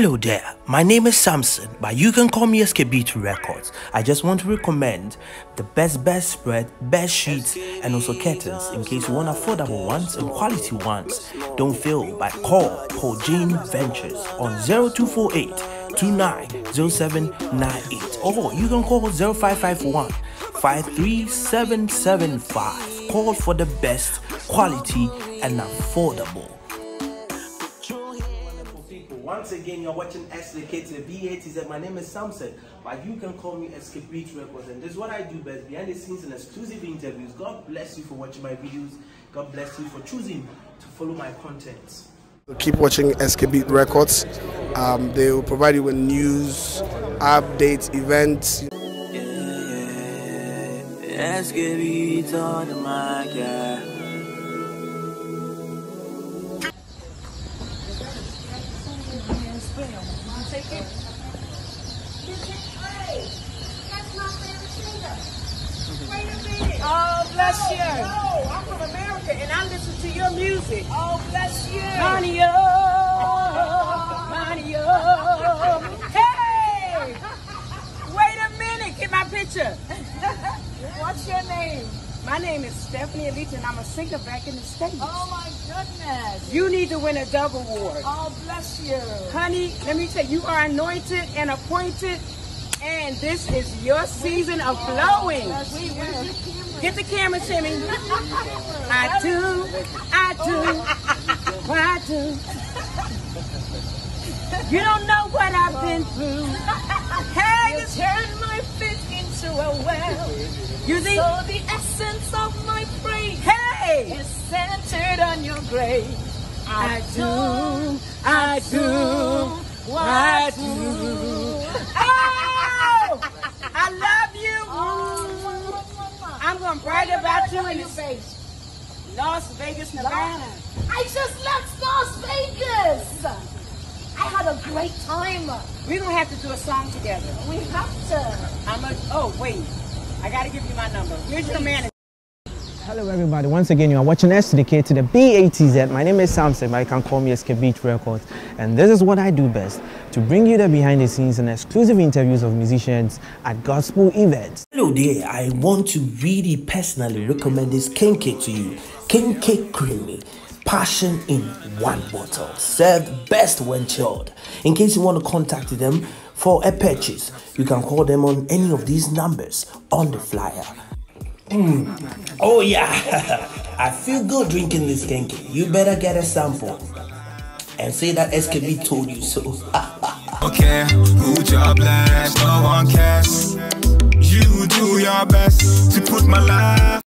Hello there, my name is Samson, but you can call me SKB2 Records. I just want to recommend the best best spread, best sheets, and also curtains in case you want affordable ones and quality ones. Don't fail by call Paul Jane Ventures on 0248 290798 or you can call 0551 53775. Call for the best quality and affordable. Once again, you're watching SDK to the B80Z. My name is Samson, but you can call me SK Beat Records. And this is what I do best behind the scenes and exclusive interviews. God bless you for watching my videos. God bless you for choosing to follow my content. Keep watching SK Beat Records. Um, they will provide you with news, updates, events. Yeah, SK Beat on the mic, yeah. Oh, bless you. No, I'm from America and I listen to your music. Oh, bless you. Hey! Wait a minute, get my picture. What's your name? My name is Stephanie Elite and I'm a singer back in the States. Oh my goodness. You need to win a double award. Oh, bless you. Honey, let me tell you, you are anointed and appointed, and this is your season of flowing. Get the camera, Timmy. I do, I do, oh. I do. You don't know what I've been through. Hey, You turn my fit into a well. you see? So the essence on your grace. I do, I do, I do. Oh, I love you. Oh, I'm gonna brag about you in your face. Las Vegas, Nevada. I just left Las Vegas. I had a great time. We're gonna have to do a song together. We have to. I'm a. Oh wait, I gotta give you my number. Where's your manager? Hello everybody, once again you are watching SDK to the B80Z. My name is Samson, but you can call me SK Beat Records. And this is what I do best, to bring you the behind the scenes and exclusive interviews of musicians at gospel events. Hello there, I want to really personally recommend this King Cake to you. King Cake Creamy. Passion in one bottle. Served best when chilled. In case you want to contact them for a purchase, you can call them on any of these numbers on the flyer. Mm. Oh yeah, I feel good drinking this kinky. You better get a sample and say that SKB told you so. Okay, who jobless, no one cares. You do your best to put my life